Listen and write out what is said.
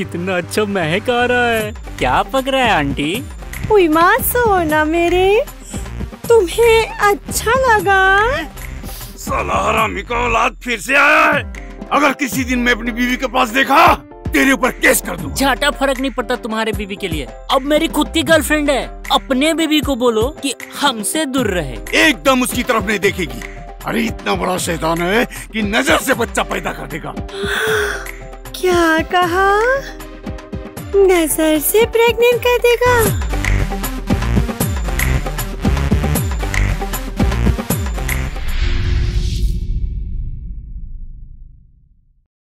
कितना अच्छा महक आ रहा है। क्या पक रहा है आंटी? माँ सोना मेरे। तुम्हें अच्छा लगा। साला हरामी का औलाद फिर से आया है। अगर किसी दिन मैं अपनी बीवी के पास देखा तेरे ऊपर केस कर दूँ झाटा फ़र्क नहीं पड़ता तुम्हारे बीवी के लिए। अब मेरी खुद की गर्लफ्रेंड है। अपने बीवी को बोलो कि हमसे दूर रहे। एकदम उसकी तरफ़ नहीं देखेगी। अरे इतना बड़ा शैतान है कि नज़र से बच्चा पैदा कर देगा। क्या कहा? नज़र से प्रेग्नेंट कर देगा।